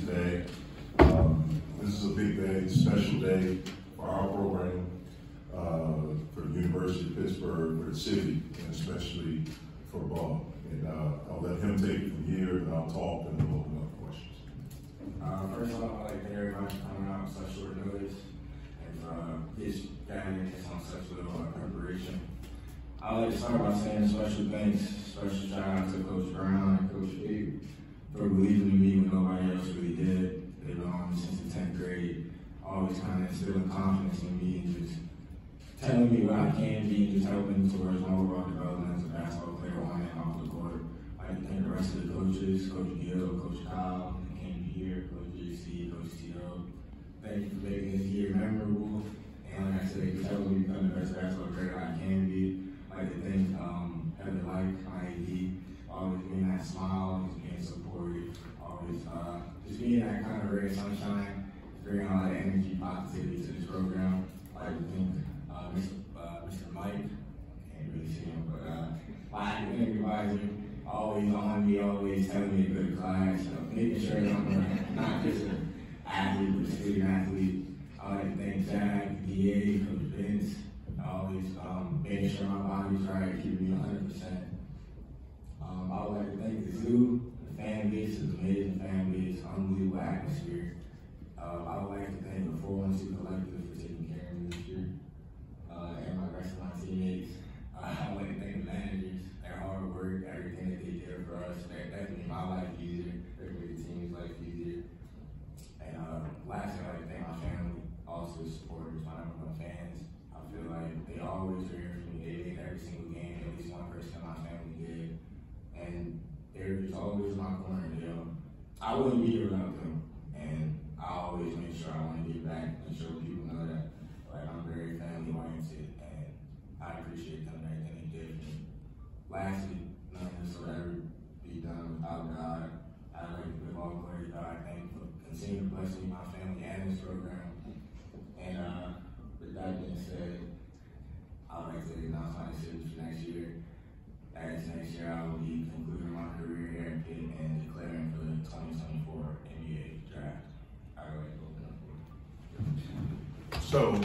Day. Um, this is a big day, special day for our program, uh, for the University of Pittsburgh, for the city, and especially for Bub. And uh, I'll let him take it from here, and I'll talk, and we'll open up questions. Uh, first off, I'd like to thank everybody for coming out on such short notice and uh, this gathering is on such little uh, preparation. I'd like to start by saying special thanks, special shout out to Coach Brown and Coach Big for believing in me when nobody else really did. They've been on me since the 10th grade, always kind of instilling confidence in me and just telling me what I can be and just helping towards my overall development as a basketball player on and off the court. Like to thank the rest of the coaches, Coach Gill, Coach Kyle, who came here, Coach GC, Coach Tito. Thank you for making this year memorable. And like I said, just helping me become the best basketball player I can be. I'd like to thank um, Heather AD, always being that smile, always being supportive, always uh, just being that kind of ray of sunshine, bringing a lot of energy, positivity to this program. I'd like to thank uh, Mr. Uh, Mr. Mike, can't really see him, but uh, my academic advisor, always on me, always telling me to go to class, making sure that I'm not just an athlete, but a student athlete. I like to thank Zach, DA, Coach Vince, always um, making sure my body's right, keeping me 100%. To thank the 412 Collective for taking care of me this year, uh, and my rest of my teammates. Uh, I want to thank the managers, their hard work, everything that they did for us. That, that made my life easier, that made the team's life easier. And uh, lastly, I'd like to thank my family, also supporters, my number one fans. I feel like they always are here for me. They make every single game, at least one person in my family did. And they're just always my corner. I wouldn't be here without them. I always make sure I want to give back and show people know that like I'm very family oriented and I appreciate them and everything they did for me. Lastly, none of ever be done without God. I'd like to give all glory to God. Thank you for continuing to bless me, my family, and this program. And uh, with that being said, I'd like to announce my decision for next year. As next year, I will be concluding my career here and declaring for the 2024 NBA draft. I would like to open up for So,